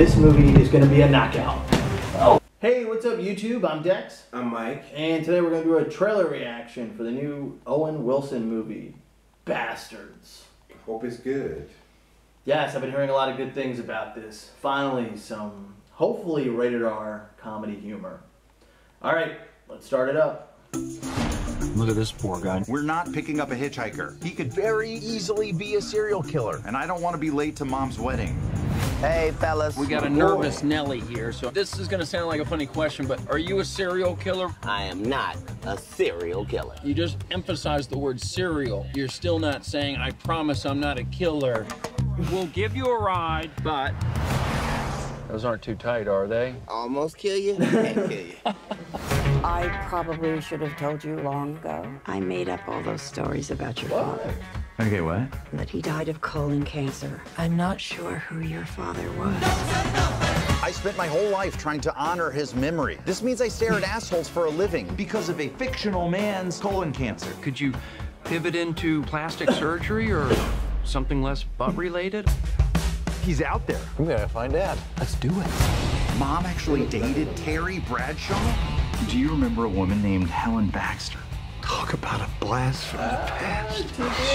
this movie is going to be a knockout. Oh. Hey, what's up, YouTube? I'm Dex. I'm Mike. And today we're going to do a trailer reaction for the new Owen Wilson movie, Bastards. Hope it's good. Yes, I've been hearing a lot of good things about this. Finally, some hopefully rated R comedy humor. All right, let's start it up. Look at this poor guy. We're not picking up a hitchhiker. He could very easily be a serial killer. And I don't want to be late to mom's wedding. Hey, fellas. We got a nervous Nelly here, so this is gonna sound like a funny question, but are you a serial killer? I am not a serial killer. You just emphasized the word serial. You're still not saying, I promise I'm not a killer. We'll give you a ride, but those aren't too tight, are they? Almost kill you, can't kill you. I probably should have told you long ago. I made up all those stories about your father. Okay, what? That he died of colon cancer. I'm not sure who your father was. I spent my whole life trying to honor his memory. This means I stare at assholes for a living because of a fictional man's colon cancer. Could you pivot into plastic surgery or something less butt related? He's out there. I'm gonna find Dad. Let's do it. Mom actually dated Terry Bradshaw? Do you remember a woman named Helen Baxter? Talk about a blast from the past.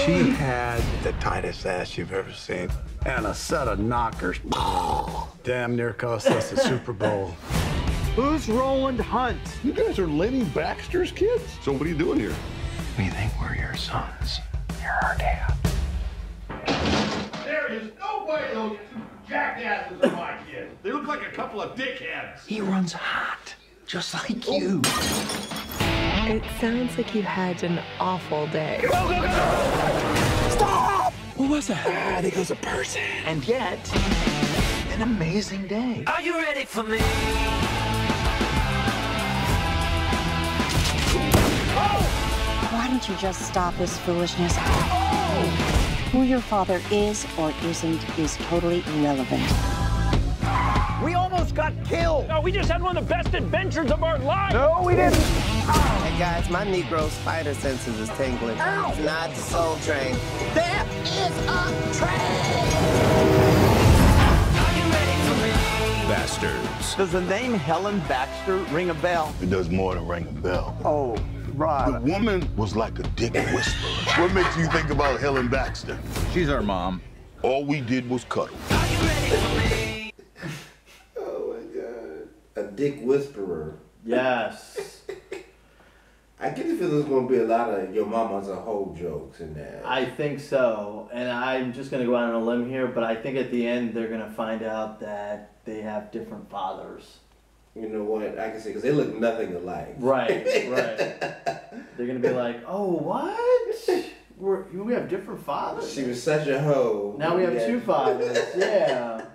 She had the tightest ass you've ever seen. And a set of knockers. Damn near cost us the Super Bowl. Who's Roland Hunt? You guys are Lenny Baxter's kids? So what are you doing here? We think we're your sons. You're our dad. There is no way those two jackasses are my kids. They look like a couple of dickheads. He runs hot, just like you. It sounds like you had an awful day. Go, go, go! Stop! What was that? I think it was a person. And yet, an amazing day. Are you ready for me? Why don't you just stop this foolishness? Oh! Who your father is or isn't is totally irrelevant. We almost got killed. No, we just had one of the best adventures of our lives. No, we didn't. Hey guys, my Negro spider senses is tingling. It's not the soul train. There is a train! Are you ready for me? Bastards. Does the name Helen Baxter ring a bell? It does more than ring a bell. Oh, Right. The woman was like a dick whisperer. what makes you think about Helen Baxter? She's our mom. All we did was cuddle. Dick whisperer. Yes. I get the feeling there's going to be a lot of your mama's a hoe jokes in there. I think so. And I'm just going to go out on a limb here, but I think at the end they're going to find out that they have different fathers. you know what? I can say because they look nothing alike. Right, right. They're going to be like, oh, what? We're, we have different fathers? She was such a hoe. Now we have Yeah. two fathers. Yeah.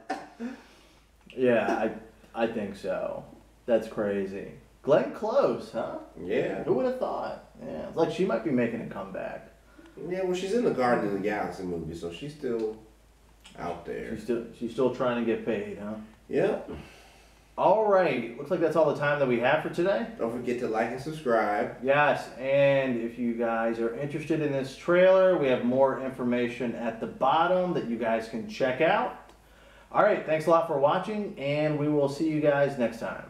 Yeah, I I think so. That's crazy. Glenn Close, huh? Yeah. Who would have thought? Yeah, it's like she might be making a comeback. Yeah, well, she's in the Garden of the Galaxy movie, so she's still out there. She's still she's still trying to get paid, huh? Yeah. All right. Looks like that's all the time that we have for today. Don't forget to like and subscribe. Yes, and if you guys are interested in this trailer, we have more information at the bottom that you guys can check out. All right, thanks a lot for watching, and we will see you guys next time.